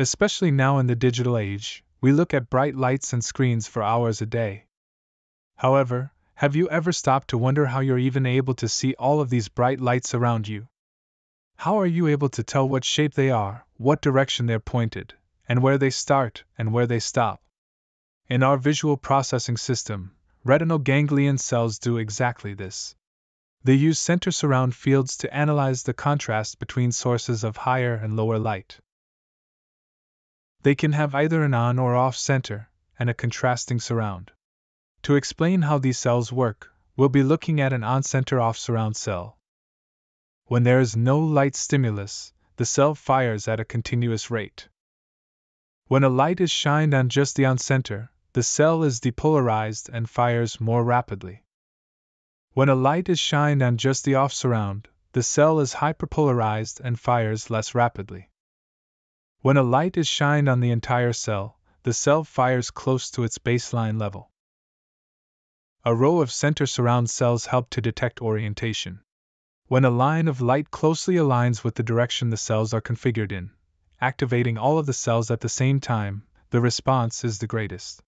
Especially now in the digital age, we look at bright lights and screens for hours a day. However, have you ever stopped to wonder how you're even able to see all of these bright lights around you? How are you able to tell what shape they are, what direction they're pointed, and where they start and where they stop? In our visual processing system, retinal ganglion cells do exactly this. They use center surround fields to analyze the contrast between sources of higher and lower light. They can have either an on or off center and a contrasting surround. To explain how these cells work, we'll be looking at an on-center off-surround cell. When there is no light stimulus, the cell fires at a continuous rate. When a light is shined on just the on-center, the cell is depolarized and fires more rapidly. When a light is shined on just the off-surround, the cell is hyperpolarized and fires less rapidly. When a light is shined on the entire cell, the cell fires close to its baseline level. A row of center surround cells help to detect orientation. When a line of light closely aligns with the direction the cells are configured in, activating all of the cells at the same time, the response is the greatest.